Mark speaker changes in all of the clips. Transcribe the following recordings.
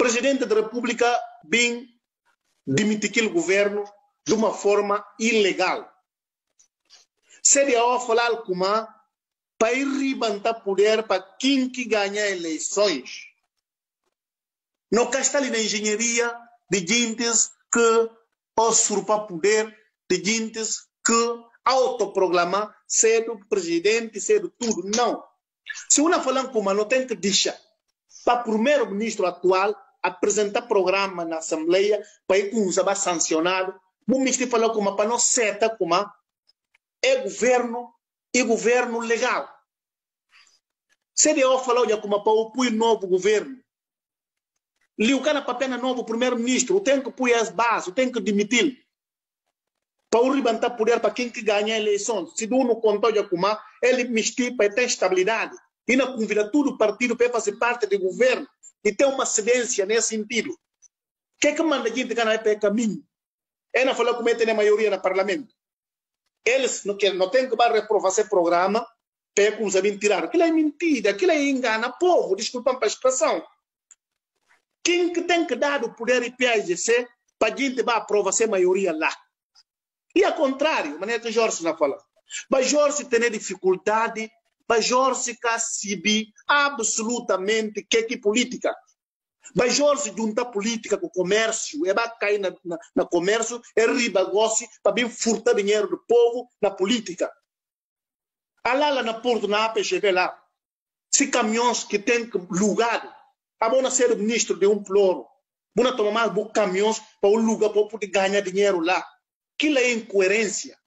Speaker 1: presidente da República bem demitir aquele governo de uma forma ilegal. Seria ao falar como para ir ribantar poder para quem que ganha eleições. Não está ali na engenharia de gentes que usurpa poder, de gentes que autoproclama ser o presidente, ser tudo. Não. Se uma falando como não tem que deixar para o primeiro-ministro atual apresentar programa na Assembleia para ir com o sancionado, o ministro falou como para não seta como é governo e governo legal. CDO falou já como para o novo governo. Li o cara para pena novo primeiro-ministro, tem que pôr as bases, tem que demitir. Para o levantar poder para quem que ganha a eleição. Se do não contou já como ele mistura para ter estabilidade. E não convida todo o partido para fazer parte do governo e ter uma cedência nesse sentido. O que é que manda a gente ganhar para caminho? É não falou é tem a maioria no parlamento. Eles não, querem, não têm que reprovar esse programa para começar a mentirar. Aquilo é mentira, aquilo é engana povo, desculpam para a expressão. Quem que tem que dar o poder e PAGC para a gente vai aprovar essa maioria lá? E ao contrário, maneira que Jorge está falando. Mas Jorge tem dificuldade, mas Jorge sabe absolutamente que é política. Mas Jorge junta política com comércio, é cair na, na, na comércio, é ribagosse para bem furtar dinheiro do povo na política. Alá na Porto, na APGV lá, se caminhões que têm lugar, a bona ser ministro de um ploro, bona tomar mais caminhões para o lugar para poder ganhar dinheiro lá. Aquilo é incoerência.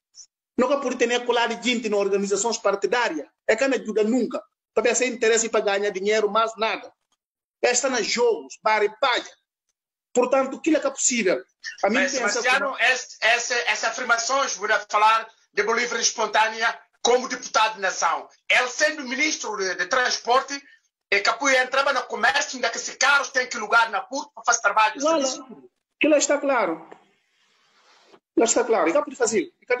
Speaker 1: Nunca pode ter colar de gente na organizações partidárias. É que não ajuda nunca. Para ter interesse para ganhar dinheiro, mais nada está nos jogos, bar e palha. Portanto, aquilo é que é possível.
Speaker 2: A mim Mas, Marciano, essa, essa afirmações, vou falar de Bolívia espontânea como deputado de nação. Ele sendo ministro de, de transporte, que apoia entrava no comércio, ainda que esses carros têm que lugar na PUR para fazer trabalho.
Speaker 1: Claro, aquilo está claro. Lá está claro. E cá